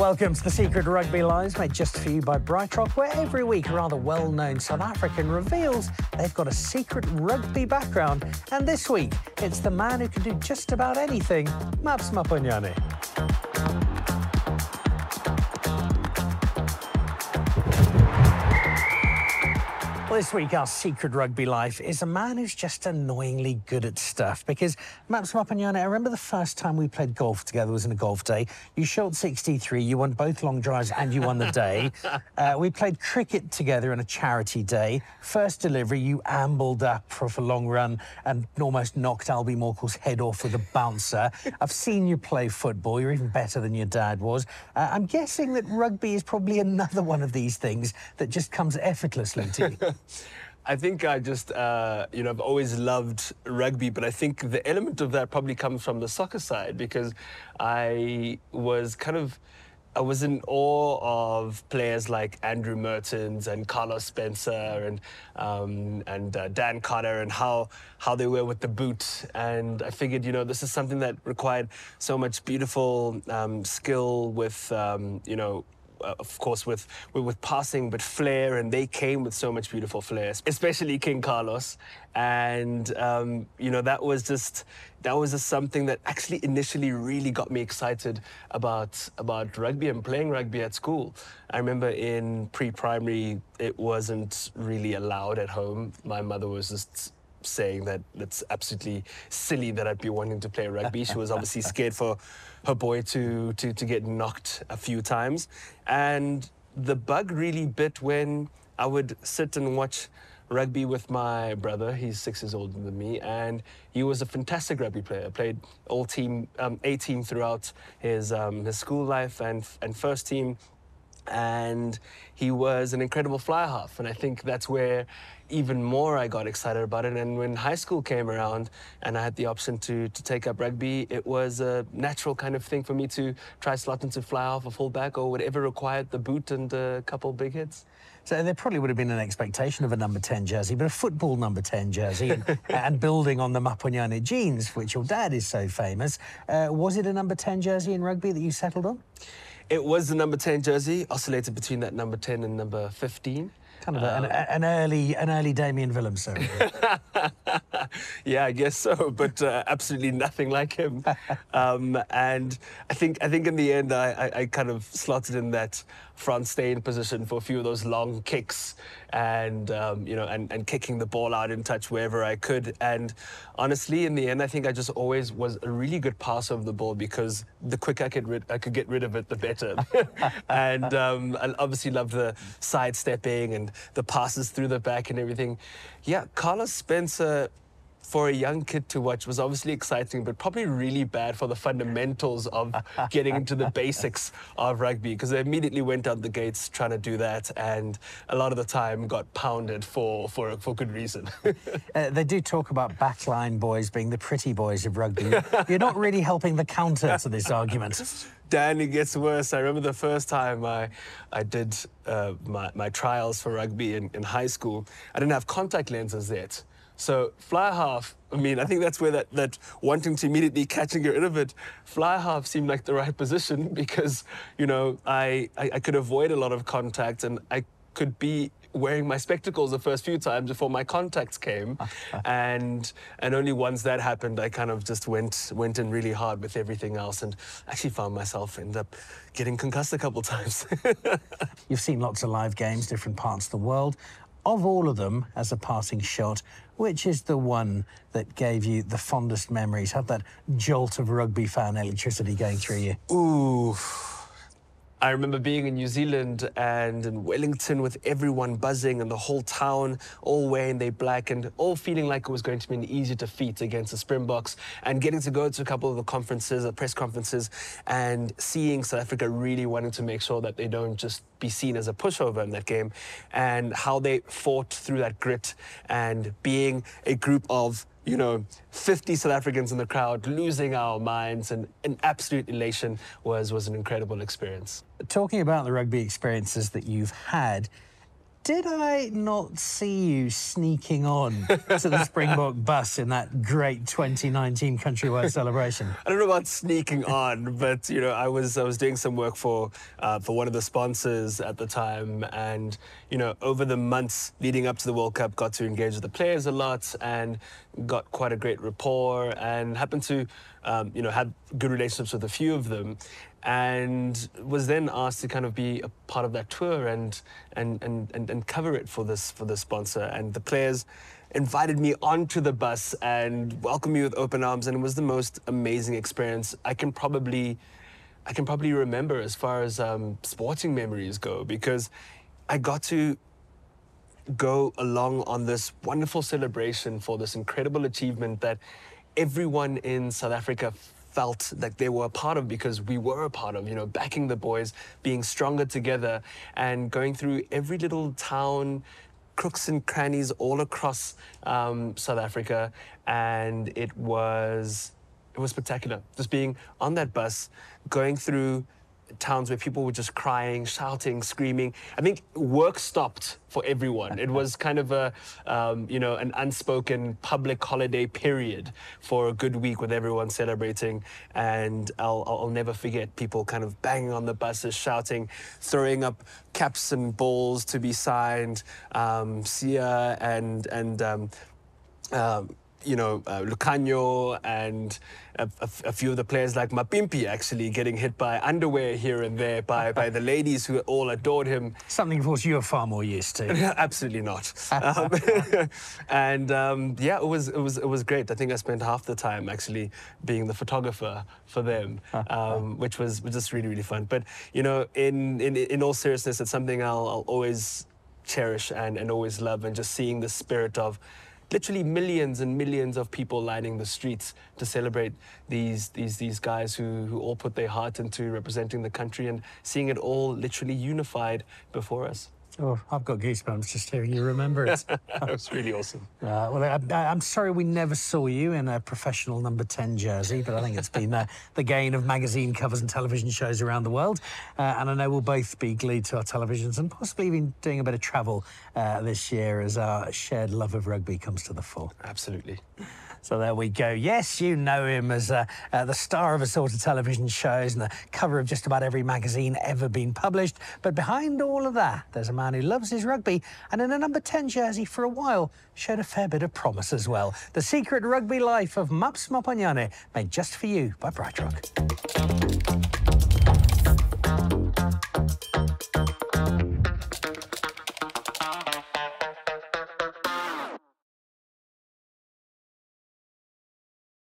Welcome to the Secret Rugby Lives, made just for you by BrightRock, where every week a rather well-known South African reveals they've got a secret rugby background. And this week, it's the man who can do just about anything, Maps Maponyane. Well, this week, our secret rugby life is a man who's just annoyingly good at stuff. Because, Maps Maponyane, I remember the first time we played golf together was in a golf day. You shot 63, you won both long drives, and you won the day. uh, we played cricket together in a charity day. First delivery, you ambled up for a long run and almost knocked Albie Morkel's head off with a bouncer. I've seen you play football. You're even better than your dad was. Uh, I'm guessing that rugby is probably another one of these things that just comes effortlessly to you. I think I just, uh, you know, I've always loved rugby, but I think the element of that probably comes from the soccer side because I was kind of. I was in awe of players like Andrew Mehrtens and Carlos Spencer and um, and uh, Dan Carter and how how they were with the boot. And I figured, you know, this is something that required so much beautiful um, skill with, um, you know, uh, of course, with, with, with passing, but flair, and they came with so much beautiful flair, especially King Carlos. And um, you know that was just that was just something that actually initially really got me excited about about rugby and playing rugby at school. I remember in pre-primary, it wasn't really allowed at home. My mother was just saying that it's absolutely silly that I'd be wanting to play rugby. She was obviously scared for her boy to, to, to get knocked a few times. And the bug really bit when I would sit and watch rugby with my brother. He's six years older than me, and he was a fantastic rugby player. Played all team, um, A team throughout his um, his school life and and first team and he was an incredible fly half. And I think that's where even more I got excited about it. And when high school came around and I had the option to, to take up rugby, it was a natural kind of thing for me to try slot into fly half or fullback or whatever required the boot and a couple big hits. So there probably would have been an expectation of a number 10 jersey, but a football number 10 jersey, and, and, building on the Maponyane genes, for which your dad is so famous, uh, was it a number 10 jersey in rugby that you settled on? It was the number 10 jersey, oscillated between that number 10 and number 15. Kind of um, an, an, early, an early Damian Willemse. yeah, I guess so, but uh, absolutely nothing like him. um, and I think, I think in the end, I, I, I kind of slotted in that front staying position for a few of those long kicks and um, you know and, and kicking the ball out in touch wherever I could. And honestly, in the end, I think I just always was a really good passer of the ball because the quicker I could rid, I could get rid of it, the better. and um, I obviously love the sidestepping and the passes through the back and everything. Yeah, Carlos Spencer for a young kid to watch was obviously exciting, but probably really bad for the fundamentals of getting into the basics of rugby because they immediately went out the gates trying to do that, and a lot of the time got pounded for for for good reason. uh, they do talk about backline boys being the pretty boys of rugby. You're not really helping the counter to this argument. Dan, it gets worse. I remember the first time I, I did uh, my, my trials for rugby in, in high school. I didn't have contact lenses yet. So fly half, I mean, I think that's where that, that wanting to immediately catch and get rid of it, fly half seemed like the right position because, you know, I, I, I could avoid a lot of contact and I could be wearing my spectacles the first few times before my contacts came. and and only once that happened, I kind of just went went in really hard with everything else and actually found myself end up getting concussed a couple times. You've seen lots of live games, different parts of the world of all of them, as a passing shot, which is the one that gave you the fondest memories? Had that jolt of rugby fan electricity going through you? Ooh. I remember being in New Zealand and in Wellington with everyone buzzing and the whole town all wearing their black and all feeling like it was going to be an easy defeat against the Springboks and getting to go to a couple of the conferences, the press conferences, and seeing South Africa really wanting to make sure that they don't just be seen as a pushover in that game and how they fought through that grit and being a group of you know, 50 South Africans in the crowd, losing our minds, and an absolute elation was, was an incredible experience. Talking about the rugby experiences that you've had, did I not see you sneaking on to the Springbok bus in that great 2019 countrywide celebration? I don't know about sneaking on, but you know, I was I was doing some work for uh, for one of the sponsors at the time, and you know, over the months leading up to the World Cup, got to engage with the players a lot and got quite a great rapport, and happened to um, you know have good relationships with a few of them and was then asked to kind of be a part of that tour and and and and, and cover it for this for the sponsor. And the players invited me onto the bus and welcomed me with open arms and it was the most amazing experience I can probably I can probably remember as far as um, sporting memories go because I got to go along on this wonderful celebration for this incredible achievement that everyone in South Africa felt that they were a part of because we were a part of, you know, backing the boys, being stronger together, and going through every little town, crooks and crannies all across um, South Africa. And it was, it was spectacular. Just being on that bus, going through towns where people were just crying, shouting, screaming. I think work stopped for everyone. It was kind of a, um, you know, an unspoken public holiday period for a good week with everyone celebrating. And I'll, I'll never forget people kind of banging on the buses, shouting, throwing up caps and balls to be signed. Um, Siya and and um, um, you know, uh, Lukhanyo and a, a, a, few of the players like Mapimpi actually getting hit by underwear here and there by, by the ladies who all adored him. Something, of course, you're far more used to. Absolutely not. um, and um, yeah, it was, it, was, it was great. I think I spent half the time actually being the photographer for them, um, which was just really, really fun. But, you know, in, in, in all seriousness, it's something I'll, I'll always cherish and, and always love and just seeing the spirit of literally millions and millions of people lining the streets to celebrate these these these guys who who all put their heart into representing the country and seeing it all literally unified before us. Oh, I've got goosebumps just hearing you remember it. that was really awesome. Uh, well, I, am sorry we never saw you in a professional number 10 jersey, but I think it's been uh, the gain of magazine covers and television shows around the world. Uh, and I know we'll both be glued to our televisions and possibly even doing a bit of travel uh, this year as our shared love of rugby comes to the fore. Absolutely. So there we go. Yes, you know him as uh, uh, the star of assorted television shows and the cover of just about every magazine ever been published. But behind all of that, there's a man who loves his rugby and in a number 10 jersey for a while showed a fair bit of promise as well. The secret rugby life of Maps Maponyane, made just for you by BrightRock.